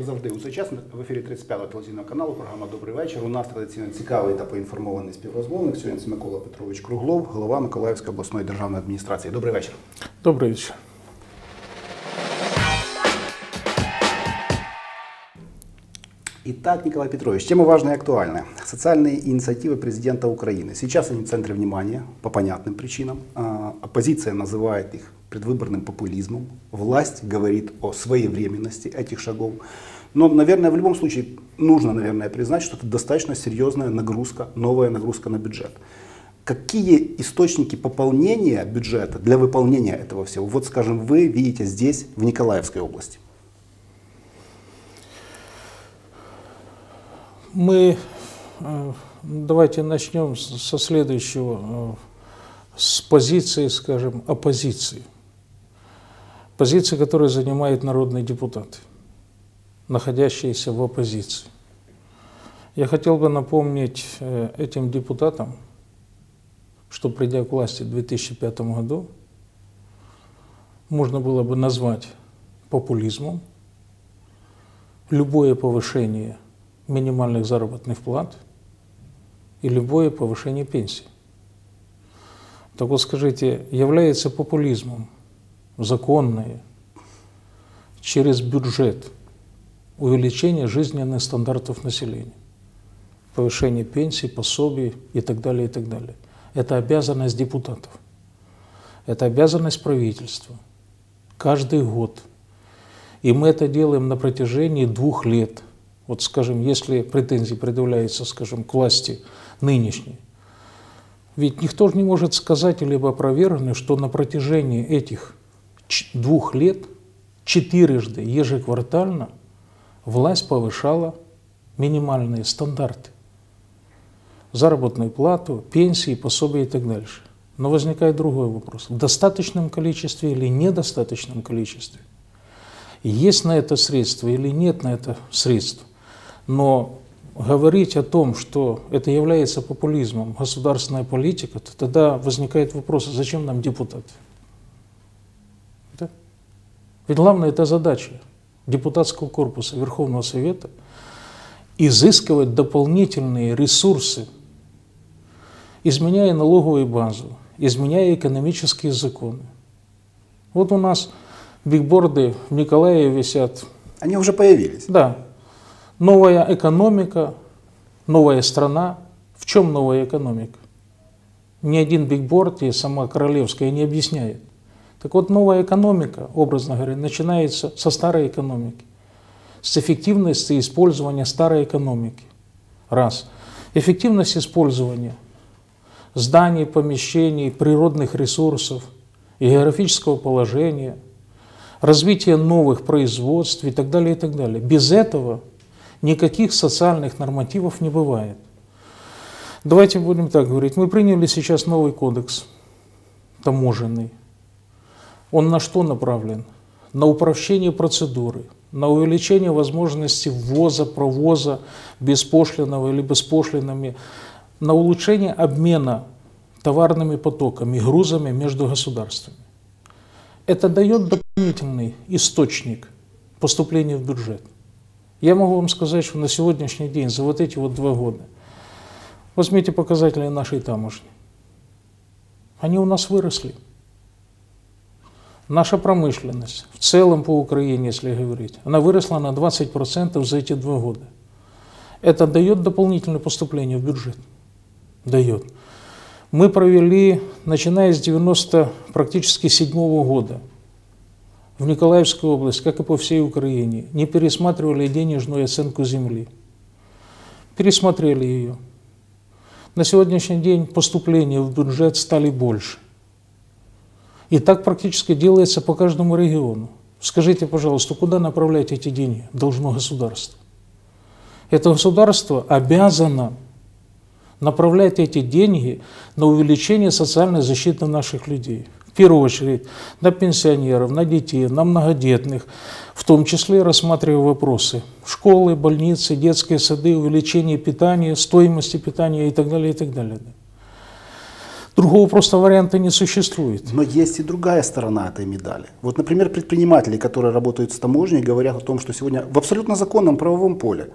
Як завжди, у цей час в ефірі 35-го телевізійного каналу програма Добрий вечір. У нас традиційно цікавий та поінформований співрозмовник. Сьогодні це Микола Петрович Круглов, голова Миколаївської обласної державної адміністрації. Добрий вечір. Добрый вечер. Итак, Николай Петрович, тема важная и актуальная. Социальные инициативы президента Украины. Сейчас они в центре внимания по понятным причинам. А, Оппозиция называет их предвыборным популизмом. Власть говорит о своевременности этих шагов. Но, наверное, в любом случае нужно, наверное, признать, что это достаточно серьезная нагрузка, новая нагрузка на бюджет. Какие источники пополнения бюджета для выполнения этого всего, вот, скажем, вы видите здесь, в Николаевской области? Мы э, давайте начнем со следующего, э, с позиции, скажем, оппозиции. Позиции, которую занимают народные депутаты, находящиеся в оппозиции. Я хотел бы напомнить э, этим депутатам, что придя к власти в 2005 году, можно было бы назвать популизмом любое повышение минимальных заработных плат и любое повышение пенсий. Так вот скажите, является популизмом законное через бюджет увеличение жизненных стандартов населения, повышение пенсий, пособий и так далее, и так далее. Это обязанность депутатов, это обязанность правительства каждый год. И мы это делаем на протяжении двух лет. Вот, скажем, если претензии предъявляются, скажем, к власти нынешней, ведь никто же не может сказать или опровергнуть, что на протяжении этих двух лет четырежды ежеквартально власть повышала минимальные стандарты. Заработную плату, пенсии, пособия и так дальше. Но возникает другой вопрос. В достаточном количестве или недостаточном количестве? Есть на это средства или нет на это средств? Но говорить о том, что это является популизмом, государственная политика, то тогда возникает вопрос, а зачем нам депутаты? Да? Ведь главная это задача депутатского корпуса Верховного Совета изыскивать дополнительные ресурсы, изменяя налоговую базу, изменяя экономические законы. Вот у нас бигборды в Николаеве висят Они уже появились. да. Новая экономика, новая страна. В чем новая экономика? Ни один бигборд и сама Королевская не объясняет. Так вот, новая экономика, образно говоря, начинается со старой экономики, с эффективности использования старой экономики. Раз. Эффективность использования зданий, помещений, природных ресурсов, географического положения, развитие новых производств и так далее, и так далее. Без этого никаких социальных нормативов не бывает. Давайте будем так говорить. Мы приняли сейчас новый кодекс таможенный. Он на что направлен? На упрощение процедуры, на увеличение возможности ввоза, провоза беспошлиного или беспошлинами, на улучшение обмена товарными потоками, грузами между государствами. Это дает дополнительный источник поступления в бюджет. Я могу вам сказать, что на сегодняшний день, за вот эти вот два года, возьмите показатели нашей таможни. Они у нас выросли. Наша промышленность в целом по Украине, если говорить, она выросла на 20% за эти два года. Это дает дополнительное поступление в бюджет. Дает. Мы провели, начиная с 90 практически седьмого года, в Николаевской области, как и по всей Украине, не пересматривали денежную оценку земли. Пересмотрели ее. На сегодняшний день поступления в бюджет стали больше. И так практически делается по каждому региону. Скажите, пожалуйста, куда направлять эти деньги должно государство? Это государство обязано направлять эти деньги на увеличение социальной защиты наших людей. В первую очередь на пенсионеров, на детей, на многодетных, в том числе рассматривая вопросы школы, больницы, детские сады, увеличение питания, стоимости питания и так далее, и так далее. Другого просто варианта не существует. Но есть и другая сторона этой медали. Вот, например, предприниматели, которые работают с таможней, говорят о том, что сегодня в абсолютно законном правовом поле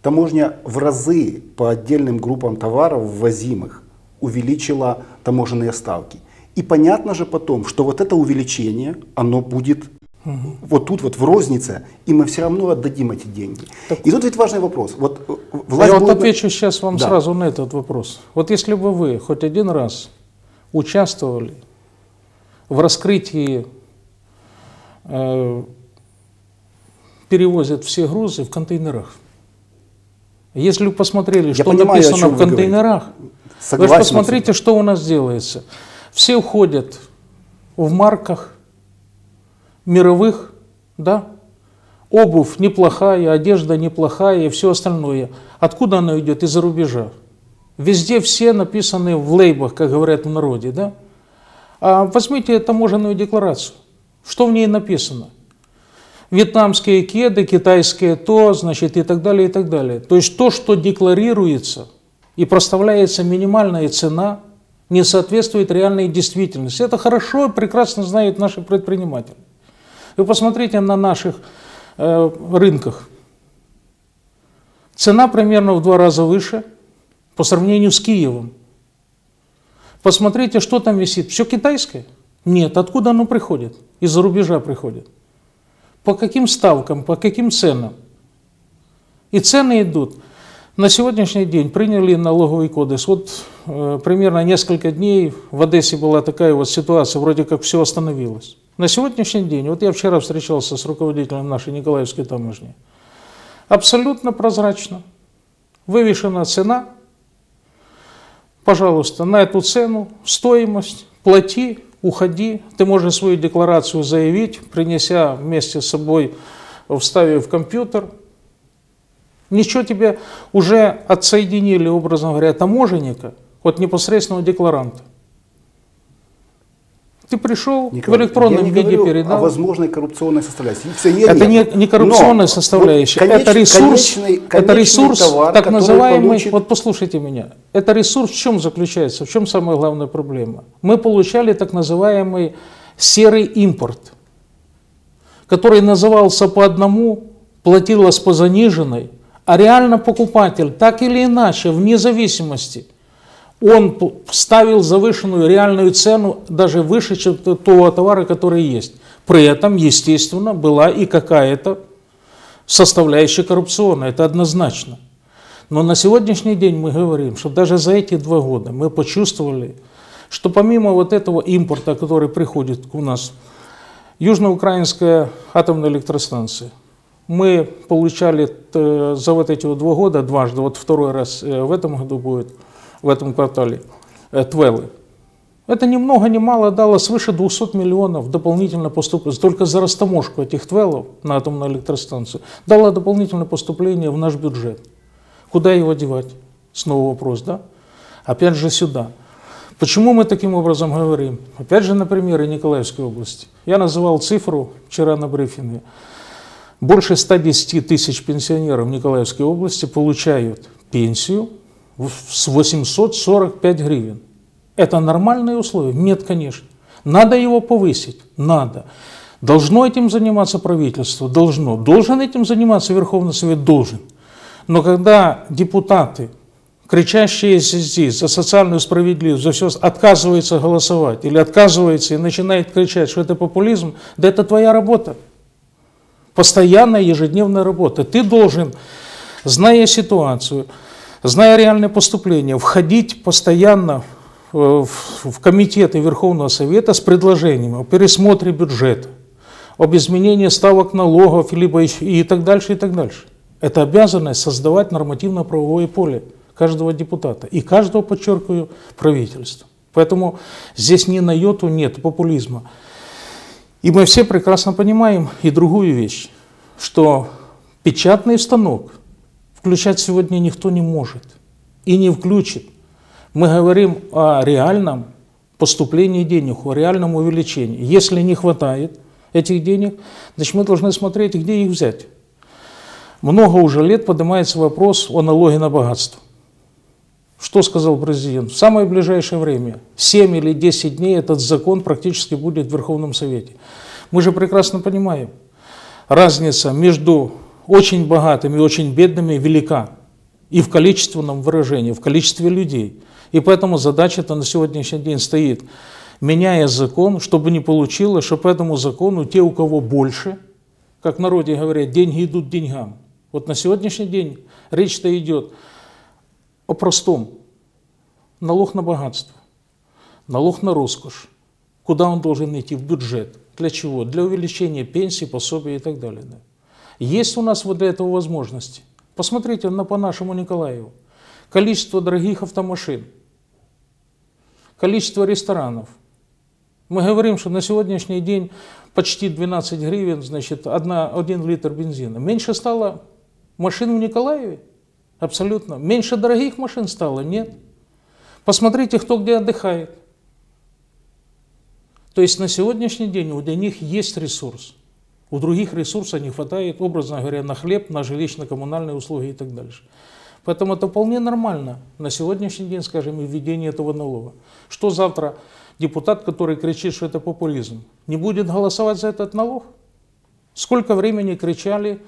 таможня в разы по отдельным группам товаров ввозимых увеличила таможенные ставки. И понятно же потом, что вот это увеличение, оно будет угу. вот тут вот в рознице, и мы все равно отдадим эти деньги. Так, и тут ведь важный вопрос. Вот э, власть я будет... вот отвечу сейчас вам да. сразу на этот вопрос. Вот если бы вы хоть один раз участвовали в раскрытии, э, перевозят все грузы в контейнерах. Если вы посмотрели, Я что понимаю, написано в контейнерах, вы, вы же посмотрите, что у нас делается. Все уходят в марках мировых, да, обувь неплохая, одежда неплохая и все остальное. Откуда она идет? Из-за рубежа. Везде все написаны в лейбах, как говорят в народе, да? А возьмите таможенную декларацию. Что в ней написано? Вьетнамские кеды, китайские то, значит, и так далее, и так далее. То есть то, что декларируется и проставляется минимальная цена, не соответствует реальной действительности. Это хорошо и прекрасно знают наши предприниматели. Вы посмотрите на наших э, рынках. Цена примерно в два раза выше – по сравнению с Киевом. Посмотрите, что там висит. Все китайское? Нет. Откуда оно приходит? Из-за рубежа приходит. По каким ставкам, по каким ценам? И цены идут. На сегодняшний день приняли налоговый кодекс. Вот э, примерно несколько дней в Одессе была такая вот ситуация, вроде как все остановилось. На сегодняшний день, вот я вчера встречался с руководителем нашей Николаевской таможни, абсолютно прозрачно. Вывешена цена, Пожалуйста, на эту цену, стоимость, плати, уходи. Ты можешь свою декларацию заявить, принеся вместе с собой, вставив в компьютер. Ничего тебе уже отсоединили, образно говоря, таможенника от непосредственного декларанта. Ты пришел Николай, в электронном виде говорю передал. о возможной коррупционной составляющей. это не, не коррупционная Но составляющая, конеч, это ресурс, конечный, конечный это ресурс товар, так называемый, получит... вот послушайте меня, это ресурс в чем заключается, в чем самая главная проблема? Мы получали так называемый серый импорт, который назывался по одному, платилось по заниженной, а реально покупатель так или иначе, вне зависимости – он ставил завышенную реальную цену даже выше, чем того товара, который есть. При этом, естественно, была и какая-то составляющая коррупционная, это однозначно. Но на сегодняшний день мы говорим, что даже за эти два года мы почувствовали, что помимо вот этого импорта, который приходит у нас, Южноукраинская атомная электростанция, мы получали за вот эти вот два года дважды, вот второй раз э, в этом году будет – в этом квартале, э, Твеллы. Это ни много ни мало дало свыше 200 миллионов дополнительно поступления, только за растаможку этих Твеллов на атомную электростанцию, дало дополнительное поступление в наш бюджет. Куда его девать? Снова вопрос, да? Опять же сюда. Почему мы таким образом говорим? Опять же на примере Николаевской области. Я называл цифру вчера на брифинге. Больше 110 тысяч пенсионеров Николаевской области получают пенсию с 845 гривен. Это нормальные условия? Нет, конечно. Надо его повысить? Надо. Должно этим заниматься правительство? Должно. Должен этим заниматься Верховный Совет? Должен. Но когда депутаты, кричащие здесь за социальную справедливость, за все, отказываются голосовать или отказываются и начинают кричать, что это популизм, да это твоя работа. Постоянная ежедневная работа. Ты должен, зная ситуацию, зная реальное поступление, входить постоянно в, в комитеты Верховного Совета с предложением о пересмотре бюджета, об изменении ставок налогов либо и так дальше, и так дальше. Это обязанность создавать нормативно-правовое поле каждого депутата и каждого, подчеркиваю, правительства. Поэтому здесь ни на йоту нет популизма. И мы все прекрасно понимаем и другую вещь, что печатный станок – включать сегодня никто не может и не включит. Мы говорим о реальном поступлении денег, о реальном увеличении. Если не хватает этих денег, значит мы должны смотреть, где их взять. Много уже лет поднимается вопрос о налоге на богатство. Что сказал президент? В самое ближайшее время, 7 или 10 дней, этот закон практически будет в Верховном Совете. Мы же прекрасно понимаем, разница между очень богатыми и очень бедными велика. И в количественном выражении, в количестве людей. И поэтому задача-то на сегодняшний день стоит, меняя закон, чтобы не получилось, что по этому закону те, у кого больше, как в народе говорят, деньги идут деньгам. Вот на сегодняшний день речь-то идет о простом. Налог на богатство, налог на роскошь. Куда он должен идти? В бюджет. Для чего? Для увеличения пенсий, пособий и так далее. Да. Есть у нас вот для этого возможности. Посмотрите на по нашему Николаеву. Количество дорогих автомашин, количество ресторанов. Мы говорим, что на сегодняшний день почти 12 гривен, значит, одна, один литр бензина. Меньше стало машин в Николаеве? Абсолютно. Меньше дорогих машин стало? Нет. Посмотрите, кто где отдыхает. То есть на сегодняшний день у них есть ресурс. У других ресурсов не хватает, образно говоря, на хлеб, на жилищно-коммунальные услуги и так дальше. Поэтому это вполне нормально на сегодняшний день, скажем, введение этого налога. Что завтра депутат, который кричит, что это популизм, не будет голосовать за этот налог? Сколько времени кричали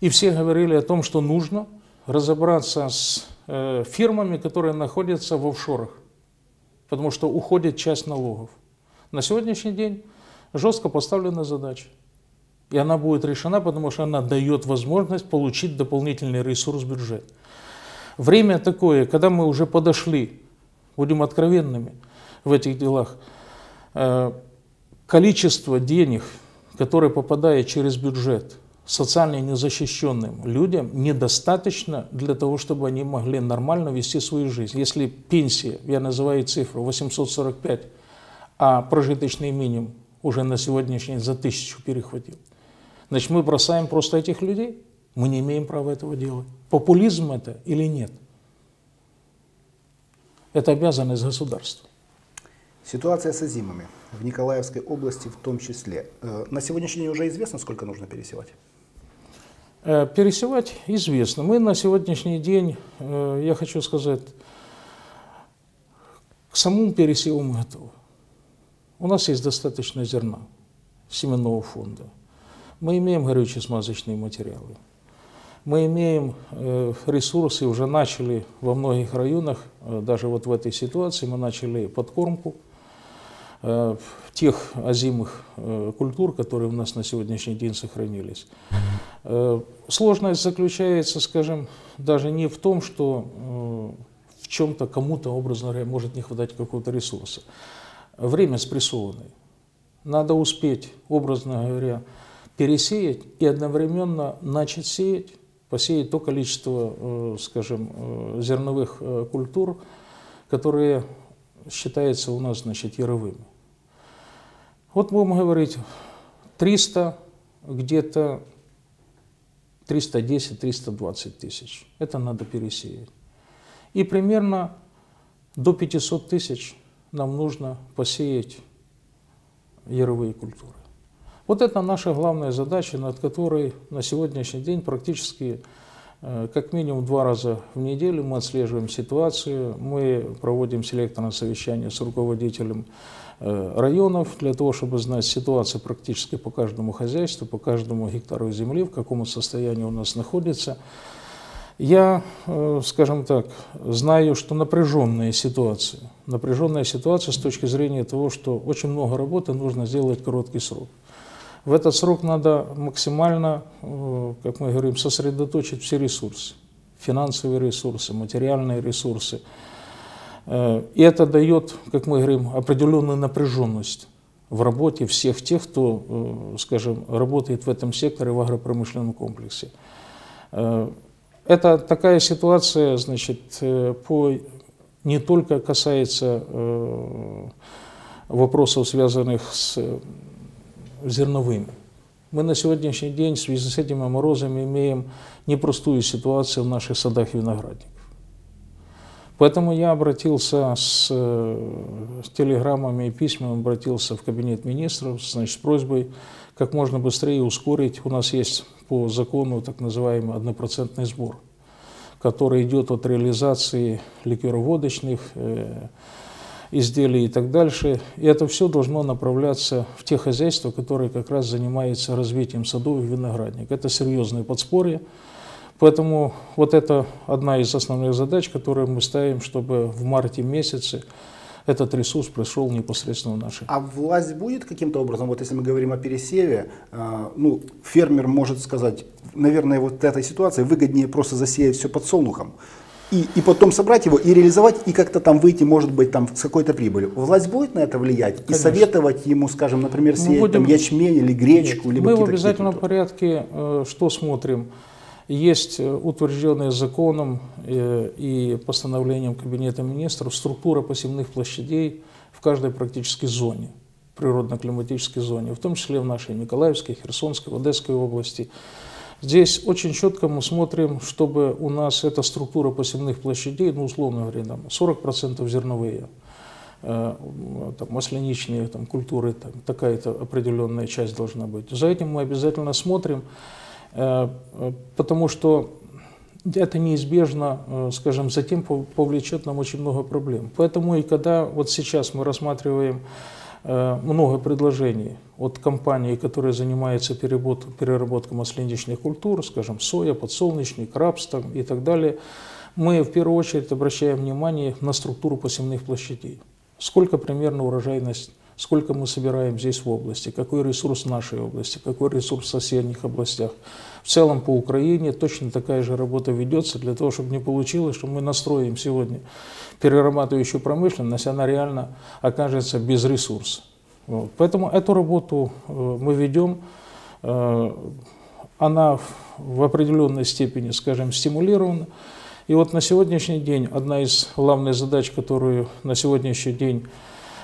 и все говорили о том, что нужно – разобраться с э, фирмами, которые находятся в офшорах, потому что уходит часть налогов. На сегодняшний день жестко поставлена задача. И она будет решена, потому что она дает возможность получить дополнительный ресурс бюджет. Время такое, когда мы уже подошли, будем откровенными в этих делах, э, количество денег, которое попадает через бюджет – социально незащищенным людям недостаточно для того, чтобы они могли нормально вести свою жизнь. Если пенсия, я называю цифру 845, а прожиточный минимум уже на сегодняшний день за тысячу перехватил, значит мы бросаем просто этих людей. Мы не имеем права этого делать. Популизм это или нет? Это обязанность государства. Ситуация с азимами в Николаевской области в том числе. Э, на сегодняшний день уже известно, сколько нужно пересевать? Э, пересевать известно. Мы на сегодняшний день, э, я хочу сказать, к самому пересеву мы готовы. У нас есть достаточно зерна, семенного фонда. Мы имеем горючие смазочные материалы. Мы имеем э, ресурсы, уже начали во многих районах, даже вот в этой ситуации мы начали подкормку тех озимых культур, которые у нас на сегодняшний день сохранились. Э, сложность заключается, скажем, даже не в том, что э, в чем-то кому-то, образно говоря, может не хватать какого-то ресурса. Время спрессованное. Надо успеть, образно говоря, пересеять и одновременно начать сеять, посеять то количество, э, скажем, зерновых культур, которые считаются у нас, значит, яровыми. Вот будем говорить, 300 где-то 310-320 тысяч. Это надо пересеять. И примерно до 500 тысяч нам нужно посеять яровые культуры. Вот это наша главная задача, над которой на сегодняшний день практически э, как минимум два раза в неделю мы отслеживаем ситуацию, мы проводим селекторное совещание с руководителем Э, районов для того, чтобы знать ситуацию практически по каждому хозяйству, по каждому гектару земли, в каком состоянии у нас находится. Я, э, скажем так, знаю, что напряженная ситуация, напряженная ситуация с точки зрения того, что очень много работы нужно сделать в короткий срок. В этот срок надо максимально, э, как мы говорим, сосредоточить все ресурсы, финансовые ресурсы, материальные ресурсы, Э, и это дает, как мы говорим, определенную напряженность в работе всех тех, кто, э, скажем, работает в этом секторе в агропромышленном комплексе. Это такая ситуация, значит, по, не только касается вопросов, связанных с зерновыми. Мы на сегодняшний день в связи с этими морозами имеем непростую ситуацию в наших садах и виноградниках. Поэтому я обратился с, с телеграммами и письмами, обратился в кабинет министров значит, с просьбой как можно быстрее ускорить. У нас есть по закону так называемый однопроцентный сбор, который идет от реализации ликероводочных э, изделий и так дальше. И это все должно направляться в те хозяйства, которые как раз занимаются развитием садов и виноградник. Это серьезное подспорье. Поэтому вот это одна из основных задач, которые мы ставим, чтобы в марте месяце этот ресурс пришел непосредственно в наши. А власть будет каким-то образом, вот если мы говорим о пересеве, э, ну, фермер может сказать, наверное, вот этой ситуации выгоднее просто засеять все подсолнухом, и, и потом собрать его и реализовать, и как-то там выйти, может быть, там с какой-то прибылью. Власть будет на это влиять Конечно. и советовать ему, скажем, например, сеять будем... там, ячмень или гречку? Нет, либо мы в обязательном порядке э, что смотрим? Есть э, утвержденная законом э, и постановлением Кабинета министров структура посевных площадей в каждой практически зоне, природно-климатической зоне, в том числе в нашей Николаевской, Херсонской, Одесской области. Здесь очень четко мы смотрим, чтобы у нас эта структура посевных площадей, ну, условно говоря, там 40% зерновые, э, там, масляничные там, культуры, там, такая-то определенная часть должна быть. За этим мы обязательно смотрим. Э, потому что это неизбежно, э, скажем, затем повлечет нам очень много проблем. Поэтому и когда вот сейчас мы рассматриваем э, много предложений от компаний, которые занимаются переработкой масляничных культур, скажем, соя, подсолнечник, рапс там, и так далее, мы в первую очередь обращаем внимание на структуру посевных площадей. Сколько примерно урожайность сколько мы собираем здесь в области, какой ресурс нашей области, какой ресурс в соседних областях. В целом по Украине точно такая же работа ведется для того, чтобы не получилось, что мы настроим сегодня перерабатывающую промышленность, она реально окажется без ресурса. Вот. Поэтому эту работу э, мы ведем. Э, она в определенной степени, скажем, стимулирована. И вот на сегодняшний день одна из главных задач, которую на сегодняшний день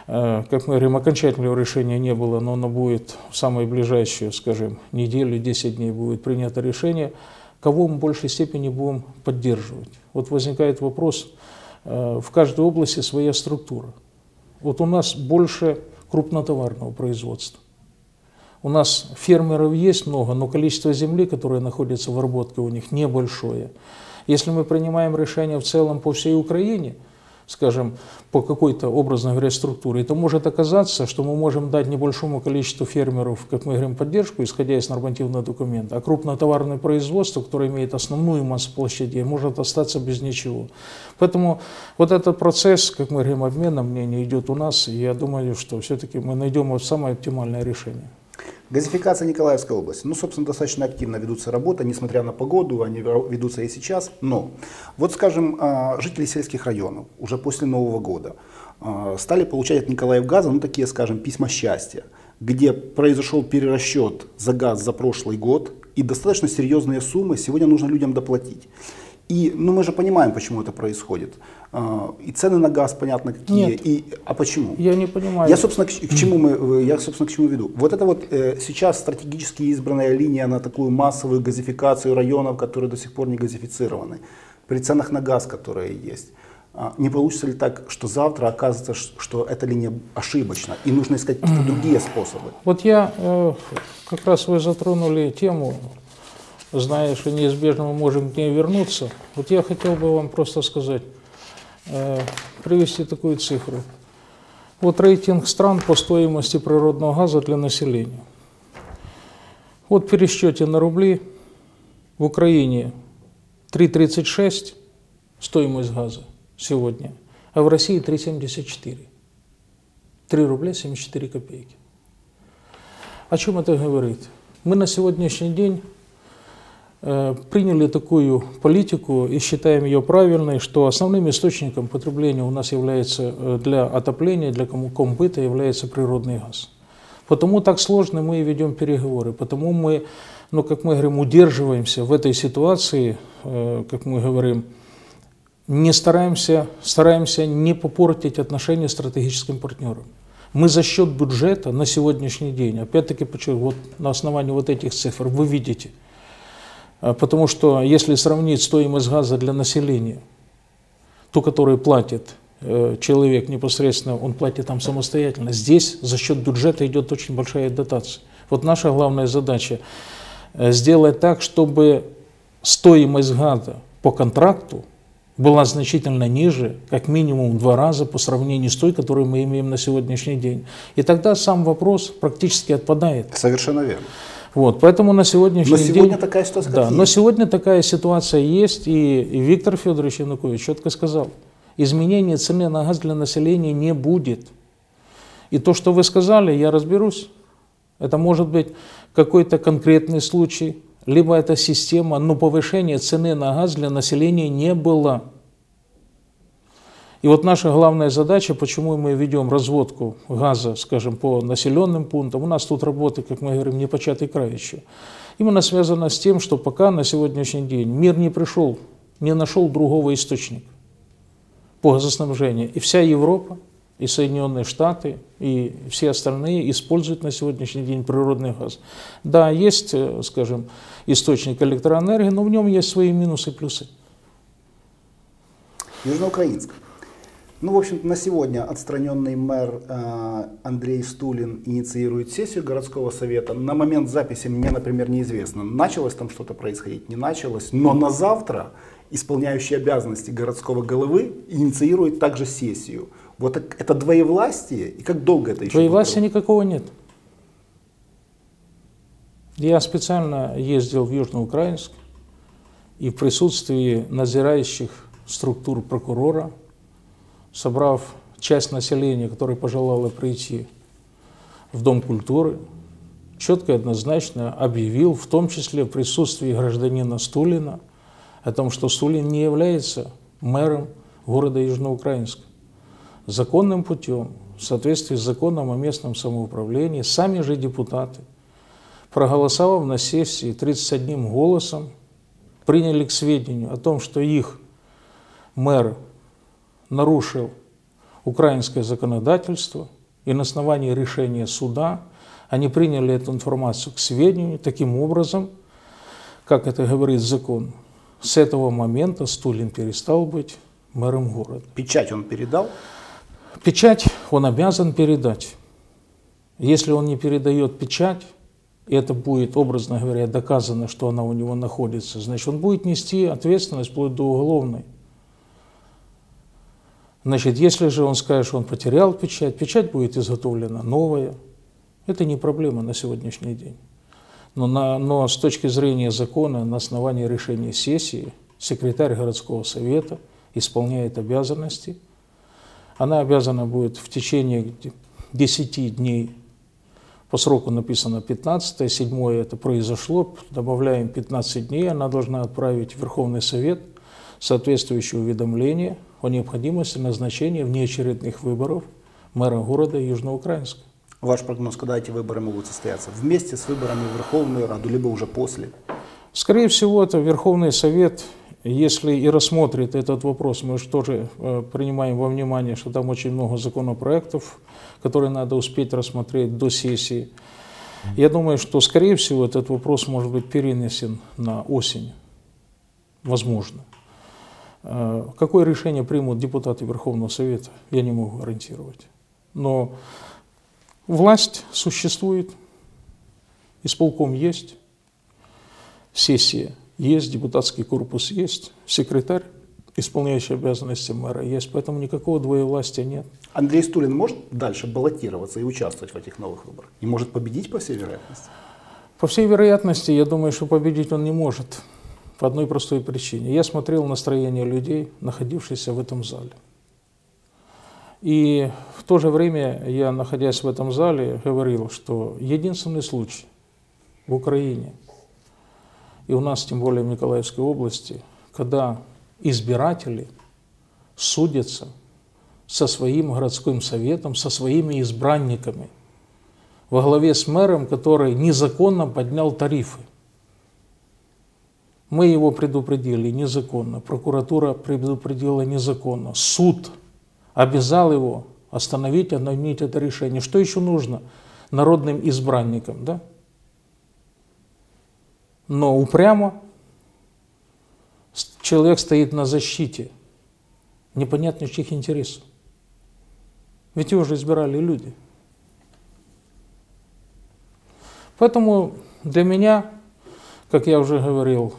как мы говорим, окончательного решения не было, но оно будет в самые ближайшие, скажем, неделю, 10 дней будет принято решение, кого мы в большей степени будем поддерживать. Вот возникает вопрос, э, в каждой области своя структура. Вот у нас больше крупнотоварного производства. У нас фермеров есть много, но количество земли, которое находится в работке у них, небольшое. Если мы принимаем решение в целом по всей Украине – скажем, по какой-то, образно говоря, структуре, то может оказаться, что мы можем дать небольшому количеству фермеров, как мы говорим, поддержку, исходя из нормативного документа, а крупнотоварное производство, которое имеет основную массу площадей, может остаться без ничего. Поэтому вот этот процесс, как мы говорим, обмена мнений идет у нас, и я думаю, что все-таки мы найдем самое оптимальное решение. Газификация Николаевской области. Ну, собственно, достаточно активно ведутся работы, несмотря на погоду, они ведутся и сейчас. Но, вот, скажем, а, жители сельских районов уже после Нового года а, стали получать от Николаевгаза, ну, такие, скажем, письма счастья, где произошел перерасчет за газ за прошлый год, и достаточно серьезные суммы сегодня нужно людям доплатить. И ну, мы же понимаем, почему это происходит. А, и цены на газ, понятно, какие. Нет. И, а почему? Я не понимаю. Я, собственно, к, к чему мы, я, собственно, к чему веду. Вот это вот э, сейчас стратегически избранная линия на такую массовую газификацию районов, которые до сих пор не газифицированы. При ценах на газ, которые есть. А, не получится ли так, что завтра окажется, что эта линия ошибочна, и нужно искать какие-то другие способы? Вот я, э, как раз вы затронули тему зная, что неизбежно мы можем к ней вернуться, вот я хотел бы вам просто сказать, э, привести такую цифру. Вот рейтинг стран по стоимости природного газа для населения. Вот пересчете на рубли в Украине 3,36 стоимость газа сегодня, а в России 3,74. 3 рубля 74 копейки. О чем это говорит? Мы на сегодняшний день приняли такую политику и считаем ее правильной, что основным источником потребления у нас является э, для отопления, для комбыта является природный газ. Потому так сложно мы и ведем переговоры, потому мы, ну, как мы говорим, удерживаемся в этой ситуации, э, как мы говорим, не стараемся, стараемся не попортить отношения с стратегическим партнером. Мы за счет бюджета на сегодняшний день, опять-таки, вот на основании вот этих цифр, вы видите – потому что если сравнить стоимость газа для населения, ту, которую платит э, человек непосредственно, он платит там самостоятельно, здесь за счет бюджета идет очень большая дотация. Вот наша главная задача э, сделать так, чтобы стоимость газа по контракту была значительно ниже, как минимум в два раза по сравнению с той, которую мы имеем на сегодняшний день. И тогда сам вопрос практически отпадает. Совершенно верно. Вот, поэтому на сегодняшний но день... сегодня такая ситуация да, как но есть. сегодня такая ситуация есть, и, и Виктор Федорович Янукович четко сказал, изменения цены на газ для населения не будет. И то, что вы сказали, я разберусь. Это может быть какой-то конкретный случай, либо это система, но повышения цены на газ для населения не было. И вот наша главная задача, почему мы ведем разводку газа, скажем, по населенным пунктам, у нас тут работы, как мы говорим, не початый край еще, именно связано с тем, что пока на сегодняшний день мир не пришел, не нашел другого источника по газоснабжению. И вся Европа, и Соединенные Штаты, и все остальные используют на сегодняшний день природный газ. Да, есть, э, скажем, источник электроэнергии, но в нем есть свои минусы и плюсы. Южноукраинск. Ну, в общем на сегодня отстраненный мэр э, Андрей Стулин инициирует сессию городского совета. На момент записи мне, например, неизвестно, началось там что-то происходить, не началось. Но на завтра исполняющий обязанности городского головы инициирует также сессию. Вот это двоевластие, и как долго это еще Двоевластия никакого нет. Я специально ездил в Южноукраинск и в присутствии надзирающих структур прокурора, собрав часть населения, которая пожелала прийти в Дом культуры, четко и однозначно объявил, в том числе в присутствии гражданина Стулина, о том, что Стулин не является мэром города Южноукраинска. Законным путем, в соответствии с законом о местном самоуправлении, сами же депутаты, проголосовав на сессии 31 голосом, приняли к сведению о том, что их мэр нарушил украинское законодательство, и на основании решения суда они приняли эту информацию к сведению таким образом, как это говорит закон. С этого момента Стулин перестал быть мэром города. Печать он передал? Печать он обязан передать. Если он не передает печать, и это будет, образно говоря, доказано, что она у него находится, значит, он будет нести ответственность вплоть до уголовной. Значит, если же он скажет, что он потерял печать, печать будет изготовлена новая. Это не проблема на сегодняшний день. Но, на, но с точки зрения закона, на основании решения сессии, секретарь городского совета исполняет обязанности. Она обязана будет в течение 10 дней, по сроку написано 15, 7 это произошло, добавляем 15 дней, она должна отправить в Верховный Совет соответствующее уведомление о необходимости назначения внеочередных выборов мэра города Южноукраинска. Ваш прогноз, когда эти выборы могут состояться? Вместе с выборами в Верховную Раду, либо уже после? Скорее всего, это Верховный Совет, если и рассмотрит этот вопрос, мы же тоже э, принимаем во внимание, что там очень много законопроектов, которые надо успеть рассмотреть до сессии. Я думаю, что, скорее всего, этот вопрос может быть перенесен на осень. Возможно. Э, какое решение примут депутаты Верховного Совета, я не могу гарантировать. Но власть существует, исполком есть, сессия есть, депутатский корпус есть, секретарь, исполняющий обязанности мэра есть, поэтому никакого двоевластия нет. Андрей Стулин может дальше баллотироваться и участвовать в этих новых выборах? И может победить по всей вероятности? По всей вероятности, я думаю, что победить он не может. По одной простой причине. Я смотрел настроение людей, находившихся в этом зале. И в то же время я, находясь в этом зале, говорил, что единственный случай в Украине, и у нас, тем более в Николаевской области, когда избиратели судятся со своим городским советом, со своими избранниками, во главе с мэром, который незаконно поднял тарифы. Мы его предупредили незаконно, прокуратура предупредила незаконно, суд обязал его остановить, отменить это решение. Что еще нужно народным избранникам, да? Но упрямо человек стоит на защите непонятно чьих интересов. Ведь его же избирали люди. Поэтому для меня, как я уже говорил,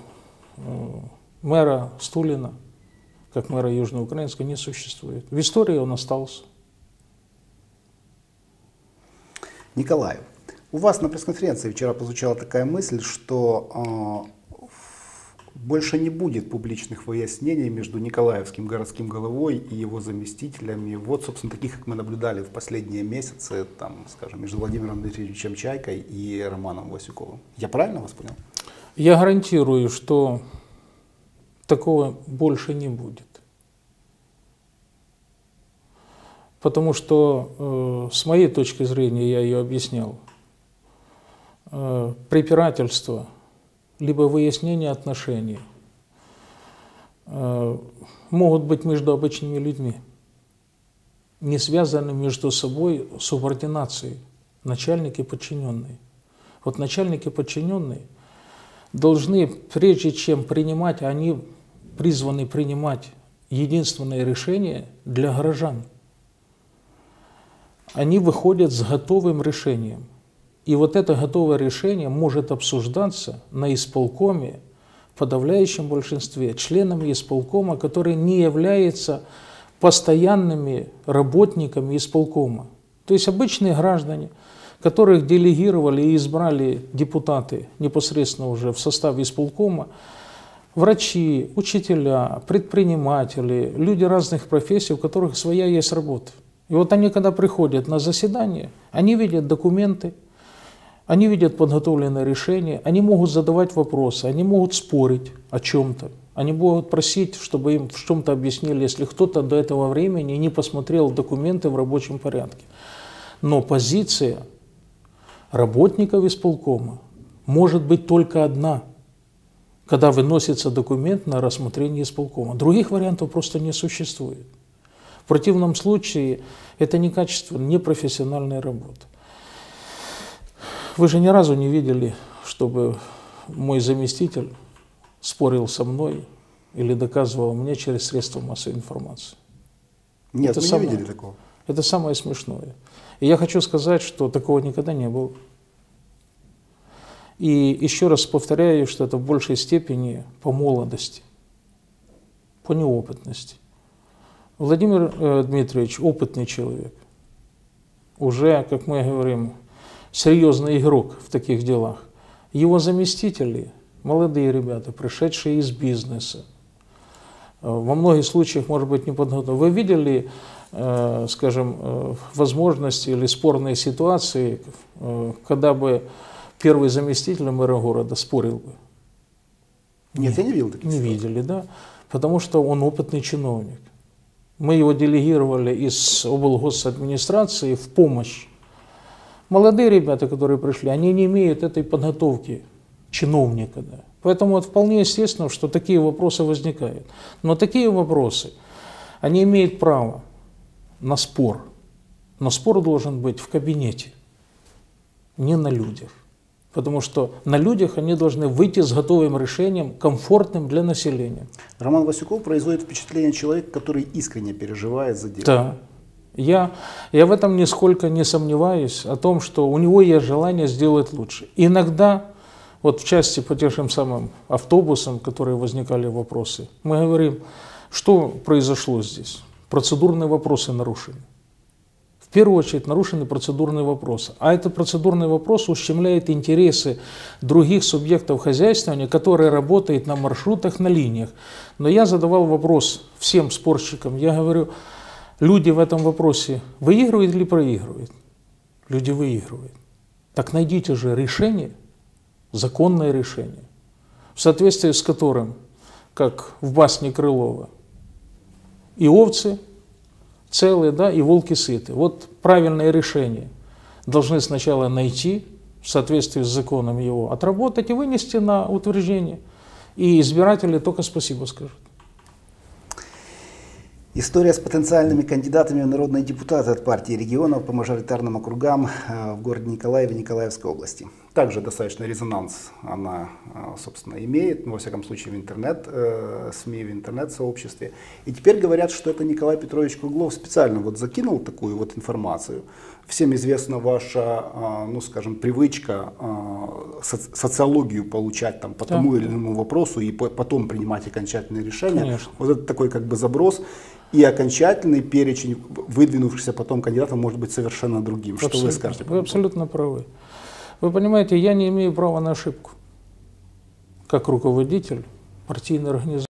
Мэра Стулина, как мэра Южноукраинска, не существует. В истории он остался. Николай, у вас на пресс-конференции вчера прозвучала такая мысль, что э, больше не будет публичных выяснений между Николаевским городским головой и его заместителями. Вот, собственно, таких, как мы наблюдали в последние месяцы, там, скажем, между Владимиром Дмитриевичем Чайкой и Романом Васюковым. Я правильно вас понял? Я гарантирую, что такого больше не будет. Потому что, э, с моей точки зрения, я ее объяснял, э, препирательство, либо выяснение отношений э, могут быть между обычными людьми, не связаны между собой субординацией, начальник и подчиненный. Вот начальник и подчиненный должны, прежде чем принимать, они призваны принимать единственное решение для горожан – они выходят с готовым решением. И вот это готовое решение может обсуждаться на исполкоме в подавляющем большинстве членами исполкома, которые не являются постоянными работниками исполкома. То есть обычные граждане, которых делегировали и избрали депутаты непосредственно уже в составе исполкома, врачи, учителя, предприниматели, люди разных профессий, у которых своя есть работа. И вот они, когда приходят на заседание, они видят документы, они видят подготовленное решение, они могут задавать вопросы, они могут спорить о чем-то, они могут просить, чтобы им в чем-то объяснили, если кто-то до этого времени не посмотрел документы в рабочем порядке. Но позиция работников исполкома может быть только одна, когда выносится документ на рассмотрение исполкома. Других вариантов просто не существует. В противном случае это некачественная, непрофессиональная работа. Вы же ни разу не видели, чтобы мой заместитель спорил со мной или доказывал мне через средства массовой информации. Нет, это мы самое, не видели такого. Это самое смешное. И я хочу сказать, что такого никогда не было. И еще раз повторяю, что это в большей степени по молодости, по неопытности. Владимир э, Дмитриевич опытный человек, уже, как мы говорим, серьезный игрок в таких делах. Его заместители, молодые ребята, пришедшие из бизнеса, э, во многих случаях, может быть, не подготовлены. Вы видели, скажем, возможности или спорные ситуации, когда бы первый заместитель мэра города спорил бы? Нет, Нет я не видел таких Не ситуаций. видели, да. Потому что он опытный чиновник. Мы его делегировали из облгосадминистрации в помощь. Молодые ребята, которые пришли, они не имеют этой подготовки чиновника. Да. Поэтому это вполне естественно, что такие вопросы возникают. Но такие вопросы, они имеют право на спор. Но спор должен быть в кабинете, не на людях потому что на людях они должны выйти с готовым решением, комфортным для населения. Роман Васюков производит впечатление человека, который искренне переживает за дело. Да. Я, я в этом нисколько не сомневаюсь, о том, что у него есть желание сделать лучше. Иногда, вот в части по тем самым автобусам, которые возникали вопросы, мы говорим, что произошло здесь. Процедурные вопросы нарушены. В первую очередь нарушены процедурные вопросы. А этот процедурный вопрос ущемляет интересы других субъектов хозяйствования, которые работают на маршрутах, на линиях. Но я задавал вопрос всем спорщикам. Я говорю, люди в этом вопросе выигрывают или проигрывают? Люди выигрывают. Так найдите же решение, законное решение, в соответствии с которым, как в басне Крылова, и овцы целые, да, и волки сыты. Вот правильное решение должны сначала найти в соответствии с законом его, отработать и вынести на утверждение. И избиратели только спасибо скажут. История с потенциальными кандидатами в народные депутаты от партии регионов по мажоритарным округам э, в городе Николаеве Николаевской области. Также достаточно резонанс она, э, собственно, имеет, ну, во всяком случае, в интернет-СМИ, э, в интернет-сообществе. И теперь говорят, что это Николай Петрович Круглов специально вот закинул такую вот информацию. Всем известна ваша, ну, скажем, привычка соци- социологию получать там, по Да. тому или иному вопросу и по- потом принимать окончательные решения. Конечно. Вот это такой как бы заброс. И окончательный перечень выдвинувшихся потом кандидатов может быть совершенно другим. Что вы Абсолютно. скажете? Вы абсолютно правы. Вы понимаете, я не имею права на ошибку. Как руководитель партийной организации.